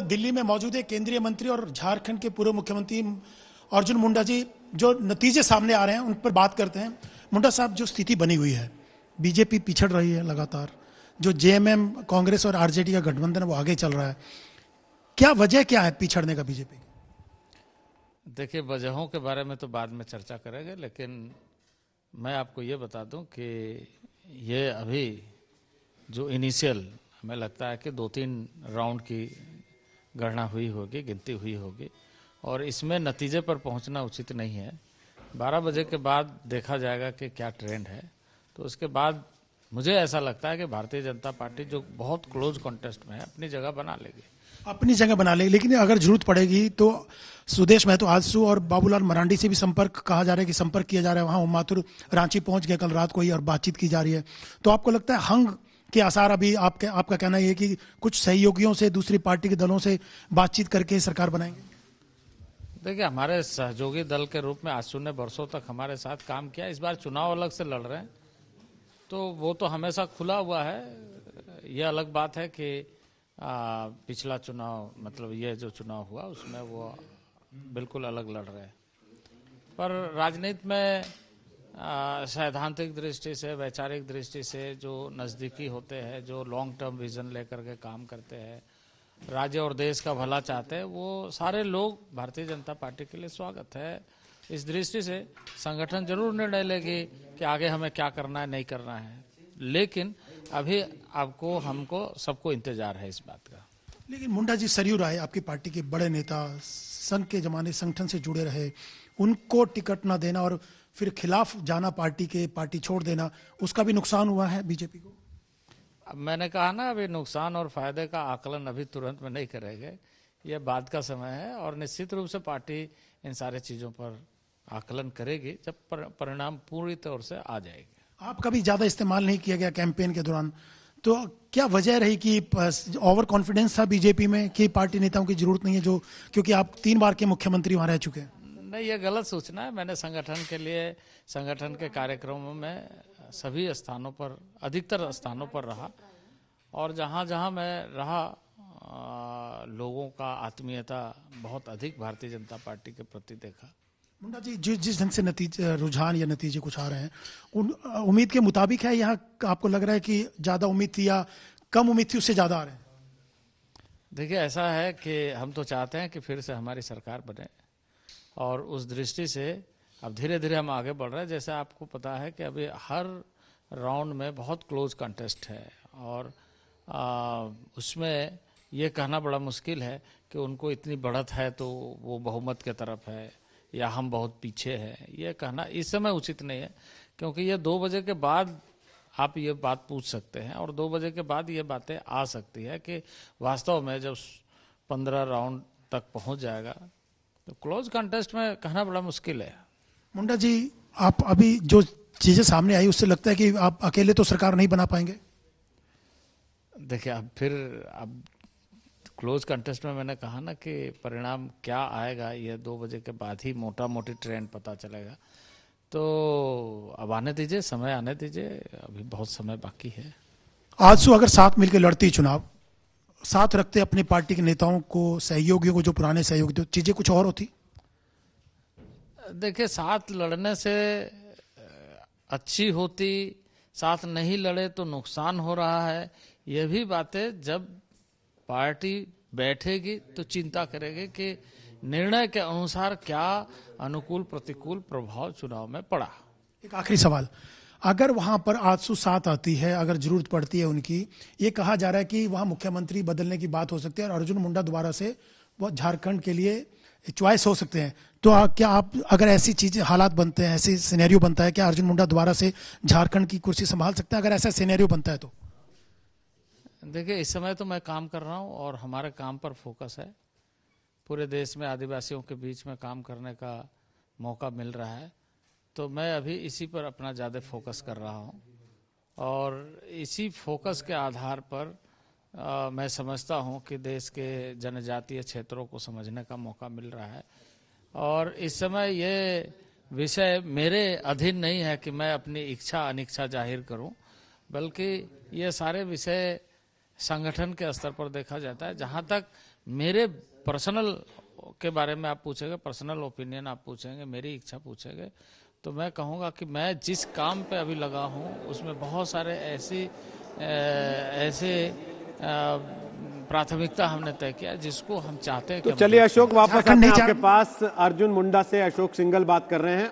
दिल्ली में मौजूद है केंद्रीय मंत्री और झारखंड के पूर्व मुख्यमंत्री अर्जुन मुंडा जी जो नतीजे सामने आ रहे हैं, उन पर बात करते हैं। मुंडा साहब, जो स्थिति बनी हुई है, बीजेपी पिछड़ रही है लगातार, जो जेएमएम, कांग्रेस और आरजेडी का गठबंधन वो आगे चल रहा है। क्या वजह क्या है पिछड़ने का बीजेपी? देखिए, वजहों के बारे में तो बाद में चर्चा करेंगे, लेकिन मैं आपको ये बता दूँ कि ये अभी जो इनिशियल, हमें लगता है कि दो तीन राउंड की गणना हुई होगी, गिनती हुई होगी, और इसमें नतीजे पर पहुँचना उचित नहीं है। 12 बजे के बाद देखा जाएगा कि क्या ट्रेंड है। तो उसके बाद मुझे ऐसा लगता है कि भारतीय जनता पार्टी जो बहुत क्लोज कॉन्टेस्ट में है, अपनी जगह बना लेगी। अपनी जगह बना लेगी, लेकिन अगर ज़रूरत पड़ेगी तो सुदेश महतो आजसू और बाबूलाल मरांडी से भी संपर्क कहा जा रहा है कि संपर्क किया जा रहा है। वहाँ माथुर रांची पहुँच गए, कल रात को ही और बातचीत की जा रही है। तो आपको लगता है हंग के आसार अभी आपके आपका कहना है कि कुछ सहयोगियों से दूसरी पार्टी के दलों से बातचीत करके सरकार बनाएँगे? देखिए हमारे सहयोगी दल के रूप में आशु ने वर्षों तक हमारे साथ काम किया। इस बार चुनाव अलग से लड़ रहे हैं। तो वो तो हमेशा खुला हुआ है। यह अलग बात है कि आ, पिछला चुनाव मतलब ये जो चुनाव हुआ उसमें वो बिल्कुल अलग लड़ रहे हैं। पर राजनीति में सैद्धांतिक दृष्टि से, वैचारिक दृष्टि से जो नज़दीकी होते हैं, जो लॉन्ग टर्म विजन लेकर के काम करते हैं, राज्य और देश का भला चाहते हैं, वो सारे लोग भारतीय जनता पार्टी के लिए स्वागत है। इस दृष्टि से संगठन ज़रूर निर्णय लेगी कि आगे हमें क्या करना है, नहीं करना है। लेकिन अभी आपको, हमको सबको इंतज़ार है इस बात का। लेकिन मुंडा जी, सरयू राय आपकी पार्टी के बड़े नेता, संघ के जमाने संगठन से जुड़े रहे उनको टिकट ना देना और फिर खिलाफ जाना पार्टी के पार्टी छोड़ देना उसका भी नुकसान हुआ है बीजेपी को? अब मैंने कहा ना अभी नुकसान और फ़ायदे का आकलन अभी तुरंत में नहीं करेंगे। यह बाद का समय है और निश्चित रूप से पार्टी इन सारे चीज़ों पर आकलन करेगी जब पर, परिणाम पूरी तौर से आ जाएगी। आपका भी ज़्यादा इस्तेमाल नहीं किया गया कैंपेन के दौरान? तो क्या वजह रही कि ओवर कॉन्फिडेंस था बीजेपी में कि पार्टी नेताओं की ज़रूरत नहीं है जो क्योंकि आप तीन बार के मुख्यमंत्री वहाँ रह चुके हैं। नहीं ये गलत सूचना है। मैंने संगठन के लिए संगठन के कार्यक्रमों में सभी स्थानों पर अधिकतर स्थानों पर रहा और जहाँ जहाँ मैं रहा आ, लोगों का आत्मीयता बहुत अधिक भारतीय जनता पार्टी के प्रति देखा। मुंडा जी जिस जिस ढंग से नतीजे रुझान या नतीजे कुछ आ रहे हैं उन उम्मीद के मुताबिक है यहाँ आपको लग रहा है कि ज़्यादा उम्मीद थी या कम उम्मीद थी उससे ज़्यादा आ रहे हैं? देखिए ऐसा है कि हम तो चाहते हैं कि फिर से हमारी सरकार बने। और उस दृष्टि से अब धीरे धीरे हम आगे बढ़ रहे हैं। जैसे आपको पता है कि अभी हर राउंड में बहुत क्लोज कंटेस्ट है और आ, उसमें ये कहना बड़ा मुश्किल है कि उनको इतनी बढ़त है तो वो बहुमत के तरफ़ है या हम बहुत पीछे हैं। ये कहना इस समय उचित नहीं है क्योंकि ये दो बजे के बाद आप ये बात पूछ सकते हैं और दो बजे के बाद ये बातें आ सकती है कि वास्तव में जब पंद्रह राउंड तक पहुँच जाएगा तो क्लोज कंटेस्ट में कहना बड़ा मुश्किल है। मुंडा जी आप अभी जो चीज़ें सामने आई उससे लगता है कि आप अकेले तो सरकार नहीं बना पाएँगे? देखिए अब फिर अब क्लोज कंटेस्ट में मैंने कहा ना कि परिणाम क्या आएगा यह दो बजे के बाद ही मोटा मोटी ट्रेंड पता चलेगा। तो अब आने दीजिए समय आने दीजिए अभी बहुत समय बाकी है। आज सु अगर साथ मिलकर लड़ती चुनाव साथ रखते अपनी पार्टी के नेताओं को सहयोगियों को जो पुराने सहयोगी चीज़ें कुछ और होती? देखिए साथ लड़ने से अच्छी होती साथ नहीं लड़े तो नुकसान हो रहा है। ये भी बातें जब पार्टी बैठेगी तो चिंता करेगी कि निर्णय के अनुसार क्या अनुकूल प्रतिकूल प्रभाव चुनाव में पड़ा। एक आखिरी सवाल। अगर वहाँ पर आजसू सात आती है अगर ज़रूरत पड़ती है उनकी ये कहा जा रहा है कि वहाँ मुख्यमंत्री बदलने की बात हो सकती है और अर्जुन मुंडा दोबारा से वो झारखंड के लिए च्वाइस हो सकते हैं। तो आ, क्या आप अगर ऐसी चीज़ें हालात बनते हैं ऐसी सिनेरियो बनता है क्या अर्जुन मुंडा दोबारा से झारखंड की कुर्सी संभाल सकते हैं? अगर ऐसा सिनेरियो बनता है तो। देखिए इस समय तो मैं काम कर रहा हूँ और हमारे काम पर फोकस है। पूरे देश में आदिवासियों के बीच में काम करने का मौका मिल रहा है। तो मैं अभी इसी पर अपना ज़्यादा फोकस कर रहा हूँ। और इसी फोकस के आधार पर आ, मैं समझता हूँ कि देश के जनजातीय क्षेत्रों को समझने का मौका मिल रहा है। और इस समय ये विषय मेरे अधीन नहीं है कि मैं अपनी इच्छा अनिच्छा ज़ाहिर करूँ बल्कि ये सारे विषय संगठन के स्तर पर देखा जाता है। जहाँ तक मेरे पर्सनल के बारे में आप पूछेंगे पर्सनल ओपिनियन आप पूछेंगे मेरी इच्छा पूछेंगे तो मैं कहूँगा कि मैं जिस काम पे अभी लगा हूँ उसमें बहुत सारे ऐसे ऐसे प्राथमिकता हमने तय किया जिसको हम चाहते हैं तो चलिए अशोक वापस आते हैं आपके पास अर्जुन मुंडा से अशोक सिंगल बात कर रहे हैं।